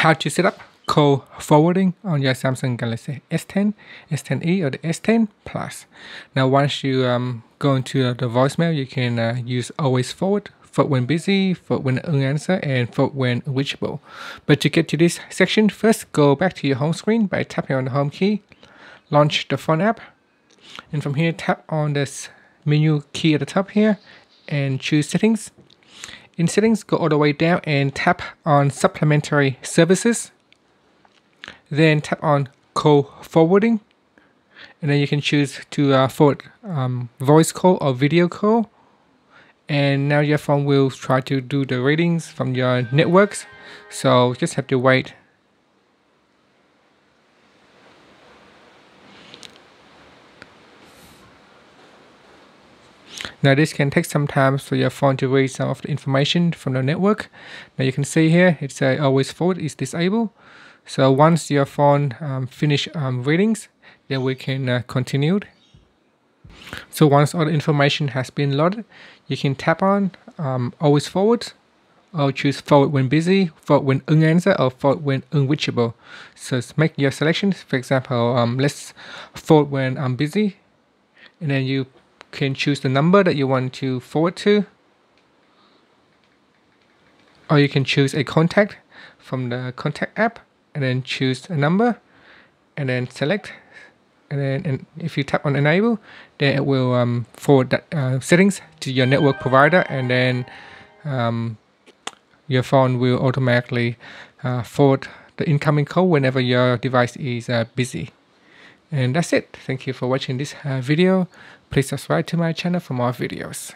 how to set up call forwarding on your Samsung Galaxy S10, S10e or the S10 Plus. Now once you um, go into the voicemail, you can uh, use always forward, forward when busy, forward when unanswered, and forward when reachable. But to get to this section, first go back to your home screen by tapping on the home key, launch the phone app, and from here tap on this menu key at the top here and choose settings. In settings, go all the way down and tap on supplementary services. Then tap on call forwarding. And then you can choose to uh, forward um, voice call or video call. And now your phone will try to do the readings from your networks. So just have to wait Now this can take some time for your phone to read some of the information from the network. Now you can see here it says always forward is disabled. So once your phone um, finish um, readings, then we can uh, continue. So once all the information has been loaded, you can tap on um, always forward or choose forward when busy, forward when unanswered, or forward when unreachable. So make your selections. For example, um, let's forward when I'm busy, and then you can choose the number that you want to forward to, or you can choose a contact from the contact app and then choose a number and then select. And then and if you tap on enable then it will um, forward that uh, settings to your network provider and then um, your phone will automatically uh, forward the incoming call whenever your device is uh, busy and that's it. Thank you for watching this uh, video. Please subscribe to my channel for more videos